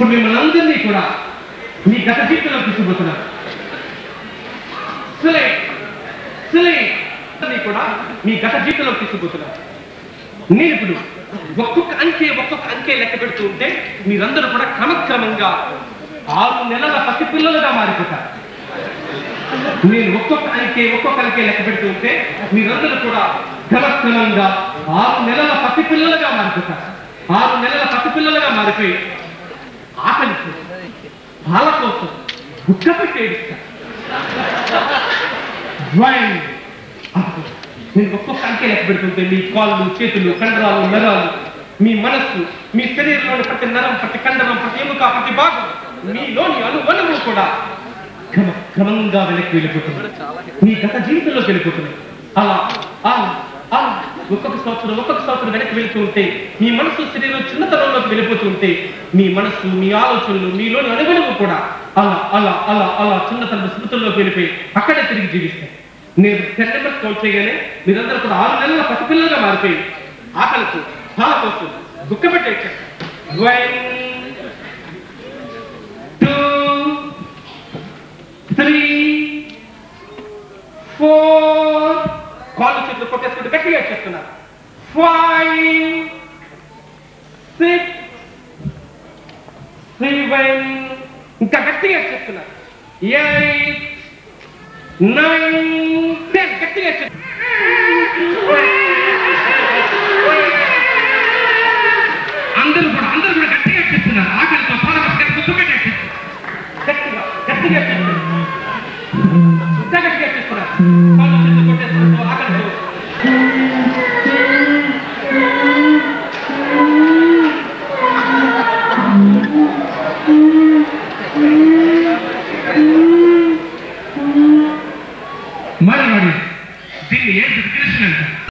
ఇప్పుడు మిమ్మల్ని అందరినీ కూడా మీ గత జీవితంలో తీసుకుపోతున్నారు. సులే సులే అందరినీ కూడా మీ గత జీవితంలో తీసుకుపోతున్నారు. నేను ఇప్పుడు ఒక్కొక్క అంకె ఒక్కొక్క అంకె లెక్క పెడుతూ ఉంటే మీరందరూ కూడా క్రమక్రమంగా ఆరు నెలల పసి పిల్లలుగా మారిపోతారు. నేను ఒక్కొక్క అంకె ఒక్కొక్క అంకె లెక్క పెడుతూ ఉంటే మీరందరూ కూడా క్రమక్రమంగా ఆరు నెలల పసి పిల్లలుగా మారిపోతారు. ఆరు నెలల పసి పిల్లలుగా మారిపోయి ఆకలి కోసం, పాల కోసం గుక్క పెట్టి అప్పుడు నేను ఒక్కొక్క అంకె లెక్క పెడుతుంటే మీ కాళ్ళు చేతులు కండరాలు నరాలు మీ మనస్సు మీ శరీరంలోని ప్రతి నరం ప్రతి కండరం ప్రతి ఎముక ప్రతి భాగం మీలోని అణువణువు కూడా క్రమ క్రమంగా వెనక్కి వెళ్ళిపోతుంది మీ గత జీవితంలోకి వెళ్ళిపోతుంది అలా అలా అలా. ఒక్కొక్క సంవత్సరం ఒక్కొక్క సంవత్సరం వెనక్కి వెళుతూ ఉంటే మీ మనసు శరీరం చిన్నతనంలోకి వెళ్ళిపోతూ ఉంటే మీ మనసు మీ ఆలోచనలు మీలోని అణువణువు కూడా అలా అలా అలా అలా చిన్నతన స్మృతుల్లోకి వెళ్ళిపోయి అక్కడే తిరిగి జీవిస్తాయి. నేను టెన్ నెంబర్స్ కౌంట్ చేయగానే మీరందరూ కూడా ఆరు నెలల పసిపిల్లలుగా మారిపోయి ఆకలితో చాలా కోసం దుఃఖపెట్టే వన్ త్రీ ఫోర్ కాళ్ళు చేతులు కొట్టేసుకుంటూ గట్టిగా చేస్తున్నారు ఫైవ్ సిక్స్ సెవెన్ ఇంకా గట్టిగా చేస్తున్నారు ఎయిట్ నైన్ టెన్ గట్టిగా చేస్తున్నారు అందరూ కూడా అందరూ కూడా గట్టిగా చేస్తున్నారు ఆకలితో పాలక గట్టిగా గట్టిగా గట్టిగా చేస్తున్నారు గట్టిగా చేస్తున్నారు ಮರಮಡಿ ದಿಲ್ಲಿ ಎದ್ದು ಕೃಷ್ಣಂತ